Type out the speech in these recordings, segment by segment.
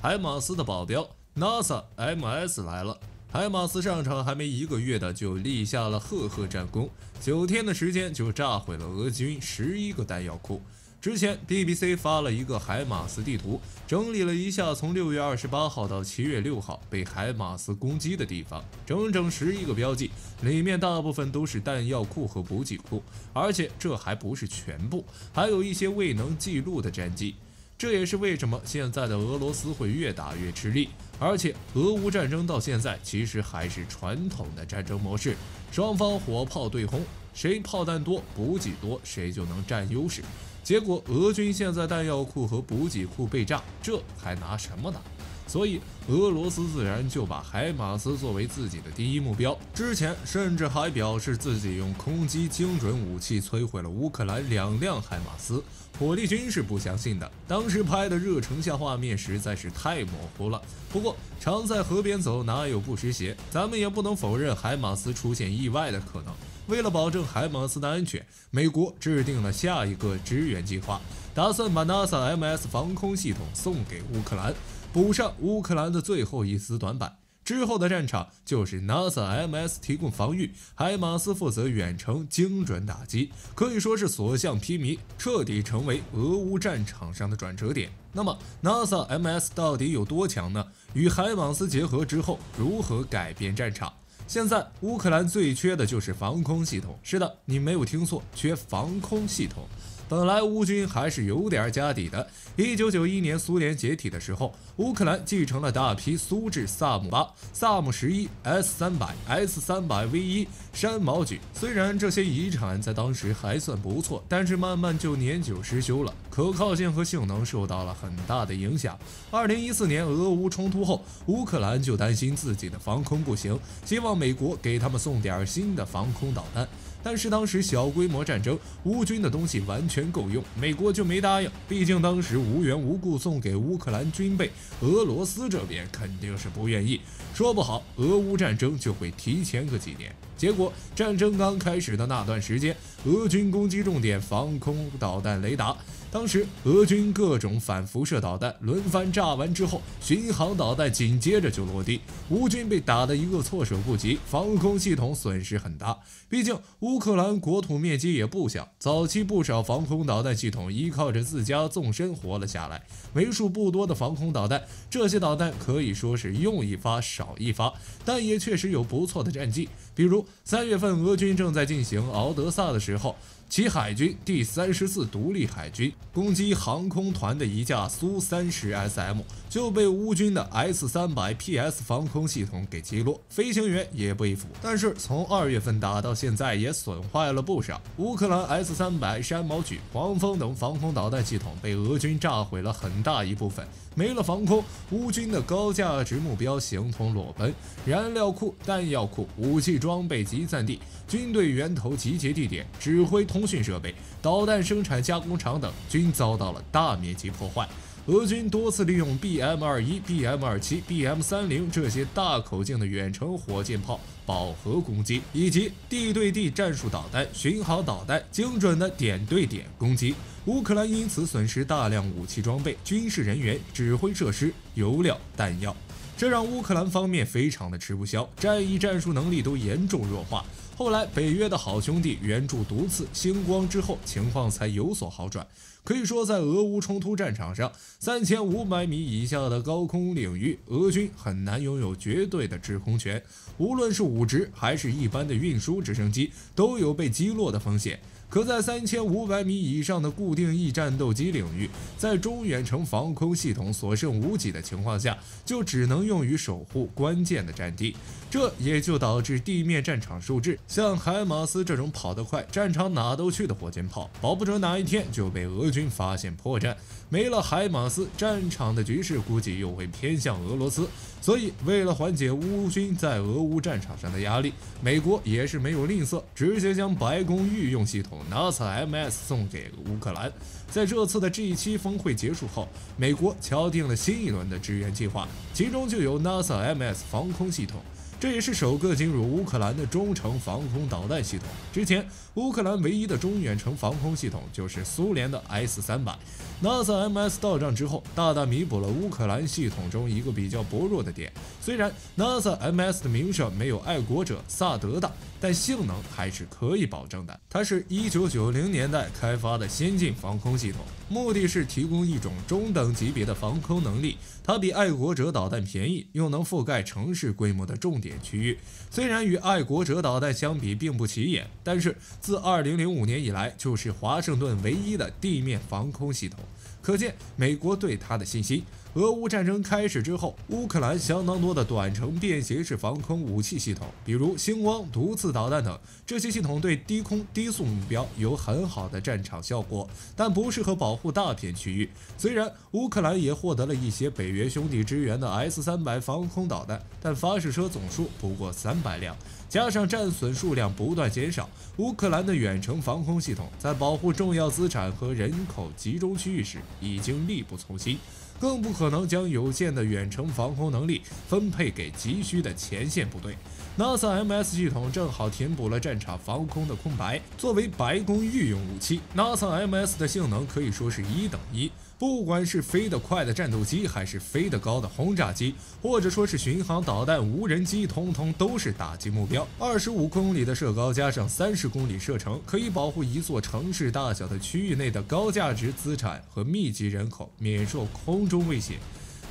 海马斯的保镖 NASA MS 来了。海马斯上场还没一个月的就立下了赫赫战功，九天的时间就炸毁了俄军十一个弹药库。之前 BBC 发了一个海马斯地图，整理了一下从六月二十八号到七月六号被海马斯攻击的地方，整整十一个标记，里面大部分都是弹药库和补给库，而且这还不是全部，还有一些未能记录的战绩。这也是为什么现在的俄罗斯会越打越吃力，而且俄乌战争到现在其实还是传统的战争模式，双方火炮对轰，谁炮弹多、补给多，谁就能占优势。结果，俄军现在弹药库和补给库被炸，这还拿什么打？所以，俄罗斯自然就把海马斯作为自己的第一目标。之前甚至还表示自己用空击精准武器摧毁了乌克兰两辆海马斯。火力军是不相信的，当时拍的热成像画面实在是太模糊了。不过，常在河边走，哪有不湿鞋？咱们也不能否认海马斯出现意外的可能。为了保证海马斯的安全，美国制定了下一个支援计划，打算把 NASA MS 防空系统送给乌克兰，补上乌克兰的最后一丝短板。之后的战场就是 NASA MS 提供防御，海马斯负责远程精准打击，可以说是所向披靡，彻底成为俄乌战场上的转折点。那么 NASA MS 到底有多强呢？与海马斯结合之后，如何改变战场？现在乌克兰最缺的就是防空系统。是的，你没有听错，缺防空系统。本来乌军还是有点家底的。一九九一年苏联解体的时候，乌克兰继承了大批苏制萨姆八、萨姆十一、S 三百、S 三百 V 一山毛榉。虽然这些遗产在当时还算不错，但是慢慢就年久失修了，可靠性和性能受到了很大的影响。二零一四年俄乌冲突后，乌克兰就担心自己的防空不行，希望美国给他们送点新的防空导弹。但是当时小规模战争，乌军的东西完全够用，美国就没答应。毕竟当时无缘无故送给乌克兰军备，俄罗斯这边肯定是不愿意，说不好俄乌战争就会提前个几年。结果战争刚开始的那段时间，俄军攻击重点防空导弹雷达。当时俄军各种反辐射导弹轮番炸完之后，巡航导弹紧接着就落地，乌军被打得一个措手不及，防空系统损失很大。毕竟乌克兰国土面积也不小，早期不少防空导弹系统依靠着自家纵深活了下来。为数不多的防空导弹，这些导弹可以说是用一发少一发，但也确实有不错的战绩。比如三月份俄军正在进行敖德萨的时候。其海军第三十四独立海军攻击航空团的一架苏三十 SM，就被乌军的 S 三百 PS 防空系统给击落，飞行员也被俘。但是从二月份打到现在，也损坏了不少。乌克兰 S 三百山毛榉、黄蜂等防空导弹系统被俄军炸毁了很大一部分，没了防空，乌军的高价值目标形同裸奔。燃料库、弹药库、武器装备集散地、军队源头集结地点、指挥通。讯设备、导弹生产加工厂等均遭到了大面积破坏。俄军多次利用 BM 二一、BM 二七、BM 三零这些大口径的远程火箭炮饱和攻击，以及地对地战术导弹、巡航导弹精准的点对点攻击。乌克兰因此损失大量武器装备、军事人员、指挥设施、油料、弹药，这让乌克兰方面非常的吃不消，战役战术能力都严重弱化。后来，北约的好兄弟援助毒刺星光之后，情况才有所好转。可以说，在俄乌冲突战场上，三千五百米以下的高空领域，俄军很难拥有绝对的制空权。无论是武直还是一般的运输直升机，都有被击落的风险。可在三千五百米以上的固定翼战斗机领域，在中远程防空系统所剩无几的情况下，就只能用于守护关键的战地。这也就导致地面战场受制。像海马斯这种跑得快、战场哪都去的火箭炮，保不准哪一天就被俄军发现破绽。没了海马斯，战场的局势估计又会偏向俄罗斯。所以，为了缓解乌军在俄乌战场上的压力，美国也是没有吝啬，直接将白宫御用系统 NASA MS 送给乌克兰。在这次的 G7 峰会结束后，美国敲定了新一轮的支援计划，其中就有 NASA MS 防空系统。这也是首个进入乌克兰的中程防空导弹系统。之前，乌克兰唯一的中远程防空系统就是苏联的 S 三百。NASA MS 到账之后，大大弥补了乌克兰系统中一个比较薄弱的点。虽然 NASA MS 的名声没有爱国者萨德大，但性能还是可以保证的。它是一九九零年代开发的先进防空系统，目的是提供一种中等级别的防空能力。它比爱国者导弹便宜，又能覆盖城市规模的重点区域。虽然与爱国者导弹相比并不起眼，但是自2005年以来，就是华盛顿唯一的地面防空系统。可见美国对它的信心。俄乌战争开始之后，乌克兰相当多的短程便携式防空武器系统，比如星光毒刺导弹等，这些系统对低空低速目标有很好的战场效果，但不适合保护大片区域。虽然乌克兰也获得了一些北约兄弟支援的 S 三百防空导弹，但发射车总数不过三百辆，加上战损数量不断减少，乌克兰的远程防空系统在保护重要资产和人口集中区域时已经力不从心。更不可能将有限的远程防空能力分配给急需的前线部队。NASA MS 系统正好填补了战场防空的空白。作为白宫御用武器，NASA MS 的性能可以说是一等一。不管是飞得快的战斗机，还是飞得高的轰炸机，或者说是巡航导弹、无人机，通通都是打击目标。二十五公里的射高加上三十公里射程，可以保护一座城市大小的区域内的高价值资产和密集人口免受空中威胁。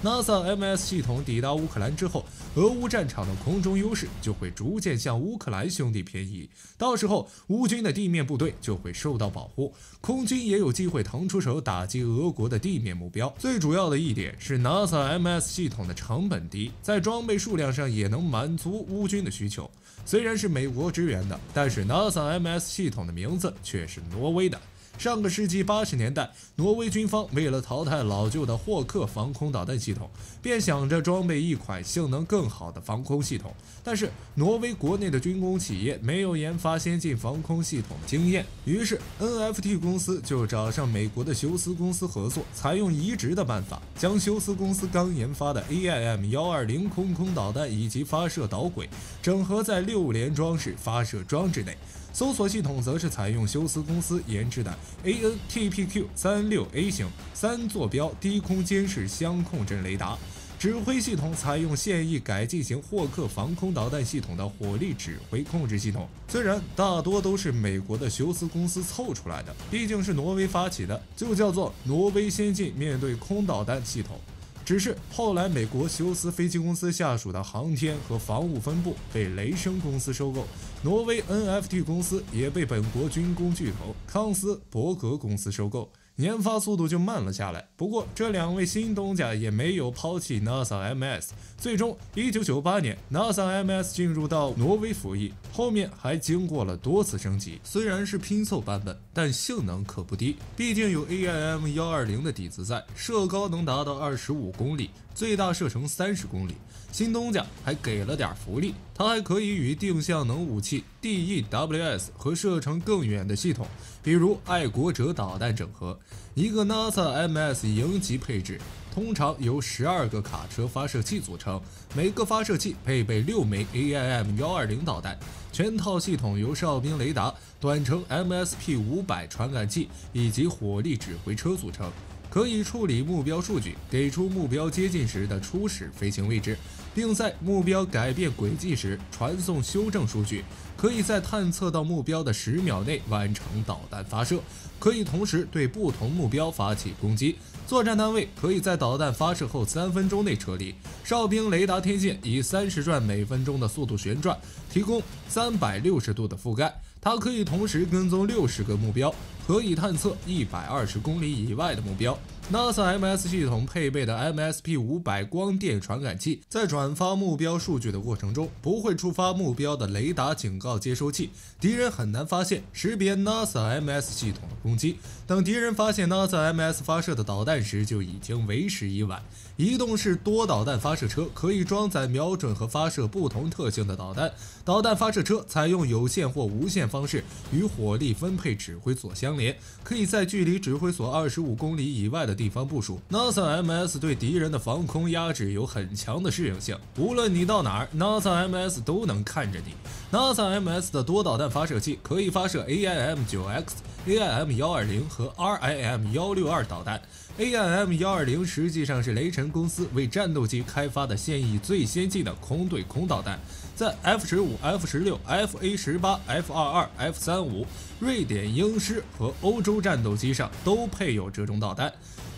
NASA MS 系统抵达乌克兰之后，俄乌战场的空中优势就会逐渐向乌克兰兄弟偏移，到时候乌军的地面部队就会受到保护，空军也有机会腾出手打击俄国的地面目标。最主要的一点是 NASA MS 系统的成本低，在装备数量上也能满足乌军的需求。虽然是美国支援的，但是 NASA MS 系统的名字却是挪威的。上个世纪八十年代，挪威军方为了淘汰老旧的霍克防空导弹系统，便想着装备一款性能更好的防空系统。但是，挪威国内的军工企业没有研发先进防空系统的经验，于是 NFT 公司就找上美国的休斯公司合作，采用移植的办法，将休斯公司刚研发的 AIM 幺二零空空导弹以及发射导轨整合在六连装式发射装置内。搜索系统则是采用休斯公司研制的 ANTPQ 三六 A 型三坐标低空监视相控阵雷达，指挥系统采用现役改进型霍克防空导弹系统的火力指挥控制系统。虽然大多都是美国的休斯公司凑出来的，毕竟是挪威发起的，就叫做挪威先进面对空导弹系统。只是后来，美国休斯飞机公司下属的航天和防务分部被雷声公司收购，挪威 NFT 公司也被本国军工巨头康斯伯格公司收购。研发速度就慢了下来。不过，这两位新东家也没有抛弃 NASA MS。最终，1998年，NASA MS 进入到挪威服役，后面还经过了多次升级。虽然是拼凑版本，但性能可不低。毕竟有 AIM 幺二零的底子在，射高能达到二十五公里，最大射程三十公里。新东家还给了点福利，它还可以与定向能武器 DEWS 和射程更远的系统，比如爱国者导弹整合。一个 NASA MS 营级配置通常由十二个卡车发射器组成，每个发射器配备六枚 AIM 幺二零导弹，全套系统由哨兵雷达、短程 MSP 五百传感器以及火力指挥车组成。可以处理目标数据，给出目标接近时的初始飞行位置，并在目标改变轨迹时传送修正数据。可以在探测到目标的十秒内完成导弹发射，可以同时对不同目标发起攻击。作战单位可以在导弹发射后三分钟内撤离。哨兵雷达天线以三十转每分钟的速度旋转，提供三百六十度的覆盖。它可以同时跟踪六十个目标，可以探测一百二十公里以外的目标。NASA MS 系统配备的 MSP 五百光电传感器，在转发目标数据的过程中，不会触发目标的雷达警告接收器，敌人很难发现识别 NASA MS 系统的攻击。等敌人发现 NASA MS 发射的导弹时，就已经为时已晚。移动式多导弹发射车可以装载瞄准和发射不同特性的导弹。导弹发射车采用有线或无线方式与火力分配指挥所相连，可以在距离指挥所二十五公里以外的。地方部署。NASA MS 对敌人的防空压制有很强的适应性，无论你到哪儿，NASA MS 都能看着你。NASA MS 的多导弹发射器可以发射 AIM-9X、AIM-120 和 RIM-162 导弹。AIM-120 实际上是雷神公司为战斗机开发的现役最先进的空对空导弹，在 F-15、F-16、F/A-18、F-22、F-35、瑞典鹰狮和欧洲战斗机上都配有这种导弹。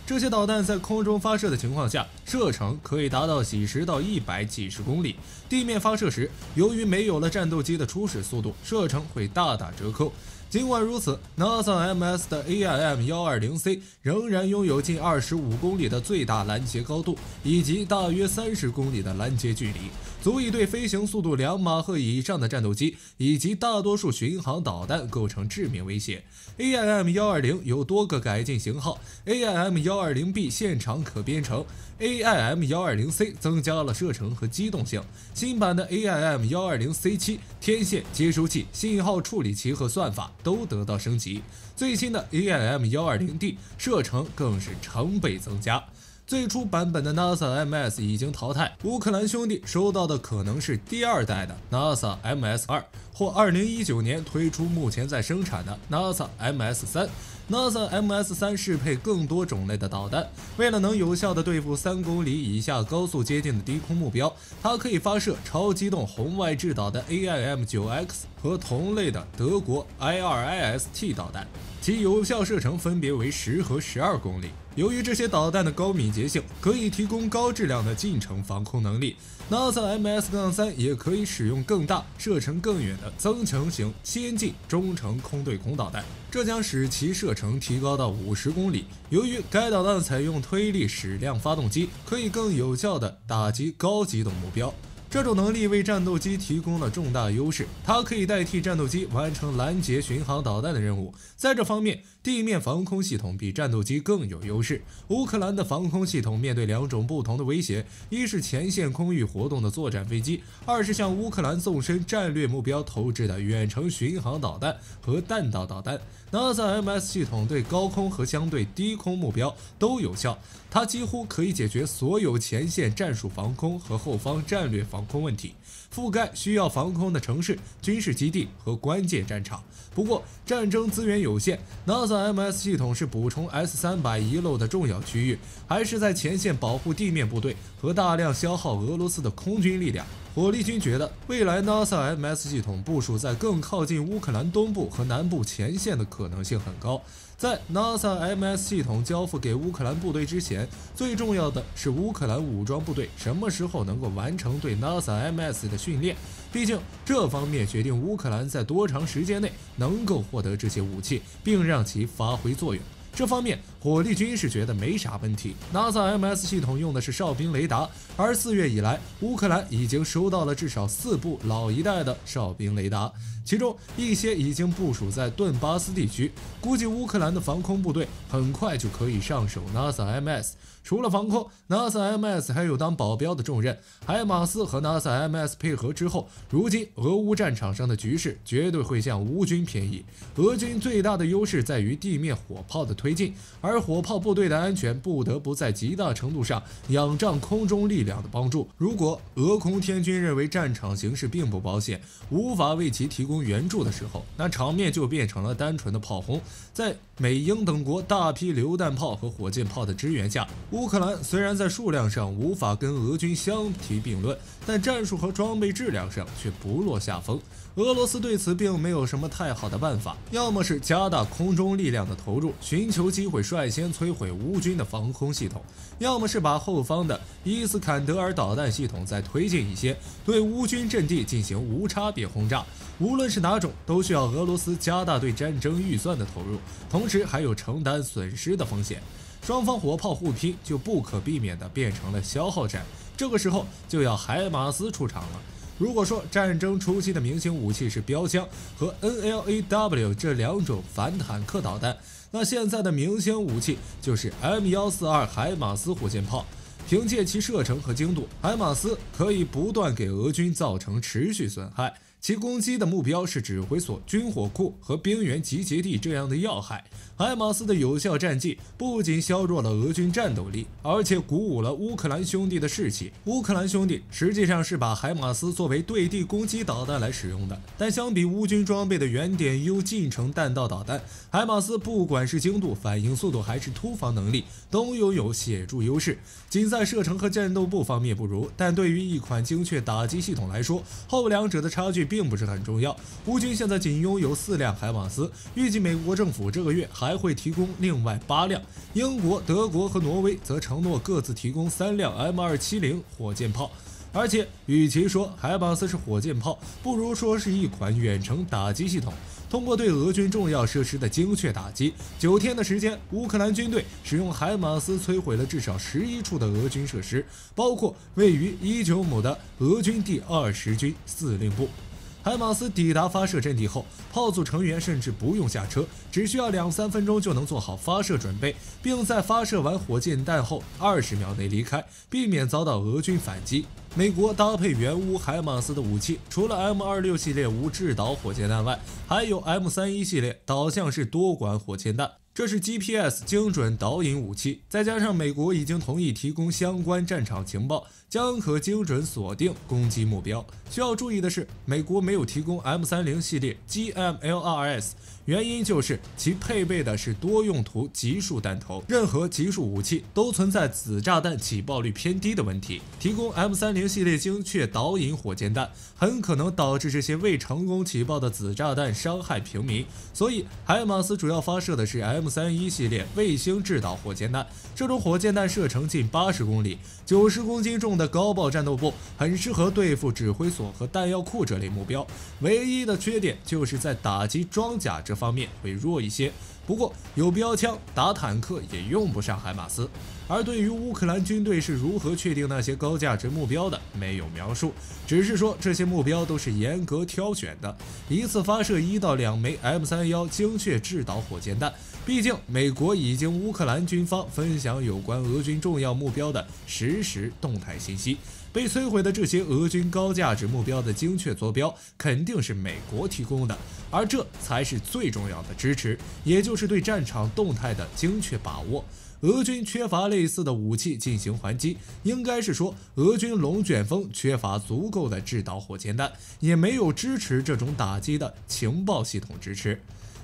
这些导弹在空中发射的情况下，射程可以达到几十到一百几十公里；地面发射时，由于没有了战斗机的初始速度，射程会大打折扣。尽管如此，NASA MS 的 AIM-120C 仍然拥有近二十五公里的最大拦截高度，以及大约三十公里的拦截距离，足以对飞行速度两马赫以上的战斗机以及大多数巡航导弹构成致命威胁。AIM-120 有多个改进型号，AIM-120B 现场可编程，AIM-120C 增加了射程和机动性。新版的 AIM-120C7 天线接收器、信号处理器和算法。都得到升级，最新的 AIM-120D 射程更是成倍增加。最初版本的 NASA MS 已经淘汰，乌克兰兄弟收到的可能是第二代的 NASA MS 二。或2019年推出目前在生产的 NASA MS3。NASA MS3 适配更多种类的导弹，为了能有效地对付三公里以下高速接近的低空目标，它可以发射超机动红外制导的 AIM-9X 和同类的德国 IRIST 导弹，其有效射程分别为十和十二公里。由于这些导弹的高敏捷性，可以提供高质量的近程防空能力。NASA MS-3 也可以使用更大、射程更远的增强型先进中程空对空导弹，这将使其射程提高到五十公里。由于该导弹采用推力矢量发动机，可以更有效地打击高机动目标。这种能力为战斗机提供了重大优势，它可以代替战斗机完成拦截巡航导弹的任务。在这方面，地面防空系统比战斗机更有优势。乌克兰的防空系统面对两种不同的威胁：一是前线空域活动的作战飞机；二是向乌克兰纵深战略目标投掷的远程巡航导弹和弹道导弹。NASA MS 系统对高空和相对低空目标都有效，它几乎可以解决所有前线战术防空和后方战略防空问题，覆盖需要防空的城市、军事基地和关键战场。不过，战争资源有限，NASA MS 系统是补充 S-300 遗漏的重要区域，还是在前线保护地面部队和大量消耗俄罗斯的空军力量。火力军觉得，未来 NASA MS 系统部署在更靠近乌克兰东部和南部前线的可能性很高。在 NASA MS 系统交付给乌克兰部队之前，最重要的是乌克兰武装部队什么时候能够完成对 NASA MS 的训练。毕竟，这方面决定乌克兰在多长时间内能够获得这些武器，并让其发挥作用。这方面，火力军是觉得没啥问题。NASA MS 系统用的是哨兵雷达，而四月以来，乌克兰已经收到了至少四部老一代的哨兵雷达，其中一些已经部署在顿巴斯地区。估计乌克兰的防空部队很快就可以上手 NASA MS。除了防空，NASA MS 还有当保镖的重任。海马斯和 NASA MS 配合之后，如今俄乌战场上的局势绝对会向乌军偏移。俄军最大的优势在于地面火炮的推进，而而火炮部队的安全不得不在极大程度上仰仗空中力量的帮助。如果俄空天军认为战场形势并不保险，无法为其提供援助的时候，那场面就变成了单纯的炮轰。在美英等国大批榴弹炮和火箭炮的支援下，乌克兰虽然在数量上无法跟俄军相提并论，但战术和装备质量上却不落下风。俄罗斯对此并没有什么太好的办法，要么是加大空中力量的投入，寻求机会率率先摧毁乌军的防空系统；要么是把后方的伊斯坎德尔导弹系统再推进一些，对乌军阵地进行无差别轰炸。无论是哪种，都需要俄罗斯加大对战争预算的投入，同时还有承担损失的风险。双方火炮互拼，就不可避免地变成了消耗战。这个时候就要海马斯出场了。如果说战争初期的明星武器是标枪和 NLAW 这两种反坦克导弹，那现在的明星武器就是 M142 海马斯火箭炮。凭借其射程和精度，海马斯可以不断给俄军造成持续损害。其攻击的目标是指挥所、军火库和兵员集结地这样的要害。海马斯的有效战绩不仅削弱了俄军战斗力，而且鼓舞了乌克兰兄弟的士气。乌克兰兄弟实际上是把海马斯作为对地攻击导弹来使用的，但相比乌军装备的原点 U 近程弹道导弹，海马斯不管是精度、反应速度还是突防能力，都拥有显著优势。仅在射程和战斗部方面不如，但对于一款精确打击系统来说，后两者的差距并不是很重要。乌军现在仅拥有四辆海马斯，预计美国政府这个月还。还会提供另外八辆，英国、德国和挪威则承诺各自提供三辆 M270 火箭炮。而且，与其说海马斯是火箭炮，不如说是一款远程打击系统。通过对俄军重要设施的精确打击，九天的时间，乌克兰军队使用海马斯摧毁了至少十一处的俄军设施，包括位于伊久姆的俄军第二十军司令部。海马斯抵达发射阵地后，炮组成员甚至不用下车，只需要两三分钟就能做好发射准备，并在发射完火箭弹后二十秒内离开，避免遭到俄军反击。美国搭配原乌海马斯的武器，除了 M 二六系列无制导火箭弹外，还有 M 三一系列导向式多管火箭弹。这是 GPS 精准导引武器，再加上美国已经同意提供相关战场情报，将可精准锁定攻击目标。需要注意的是，美国没有提供 M 三零系列 GMLRS。原因就是其配备的是多用途集束弹头，任何集束武器都存在子炸弹起爆率偏低的问题。提供 M 三零系列精确导引火箭弹，很可能导致这些未成功起爆的子炸弹伤害平民。所以，海马斯主要发射的是 M 三一系列卫星制导火箭弹，这种火箭弹射程近八十公里，九十公斤重的高爆战斗部，很适合对付指挥所和弹药库这类目标。唯一的缺点就是在打击装甲这。方面会弱一些，不过有标枪打坦克也用不上海马斯。而对于乌克兰军队是如何确定那些高价值目标的，没有描述，只是说这些目标都是严格挑选的，一次发射一到两枚 M 三幺精确制导火箭弹。毕竟美国已经乌克兰军方分享有关俄军重要目标的实时动态信息。被摧毁的这些俄军高价值目标的精确坐标，肯定是美国提供的，而这才是最重要的支持，也就是对战场动态的精确把握。俄军缺乏类似的武器进行还击，应该是说俄军龙卷风缺乏足够的制导火箭弹，也没有支持这种打击的情报系统支持。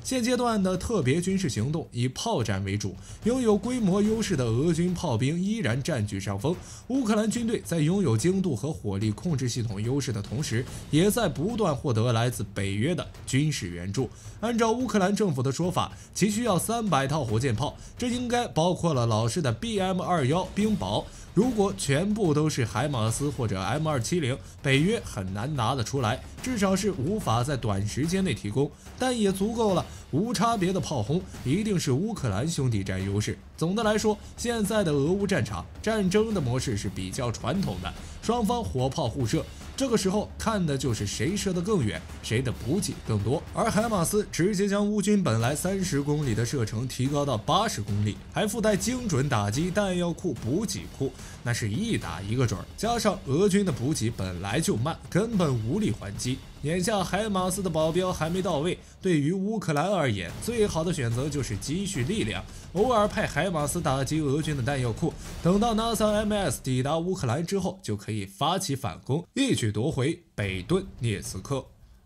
现阶段的特别军事行动以炮战为主，拥有规模优势的俄军炮兵依然占据上风。乌克兰军队在拥有精度和火力控制系统优势的同时，也在不断获得来自北约的军事援助。按照乌克兰政府的说法，其需要三百套火箭炮，这应该包括了老式的 BM 二幺冰雹。如果全部都是海马斯或者 M 二七零，北约很难拿得出来，至少是无法在短时间内提供，但也足够了。无差别的炮轰，一定是乌克兰兄弟占优势。总的来说，现在的俄乌战场战争的模式是比较传统的，双方火炮互射。这个时候看的就是谁射得更远，谁的补给更多。而海马斯直接将乌军本来三十公里的射程提高到八十公里，还附带精准打击弹药库、补给库，那是一打一个准儿。加上俄军的补给本来就慢，根本无力还击。眼下海马斯的保镖还没到位，对于乌克兰而言，最好的选择就是积蓄力量，偶尔派海马斯打击俄军的弹药库。等到 NASA MS 抵达乌克兰之后，就可以发起反攻，一举夺回北顿涅茨克。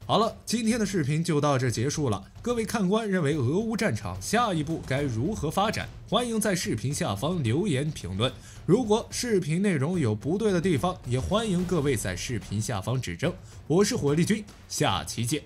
好了，今天的视频就到这结束了。各位看官认为俄乌战场下一步该如何发展？欢迎在视频下方留言评论。如果视频内容有不对的地方，也欢迎各位在视频下方指正。我是火力军，下期见。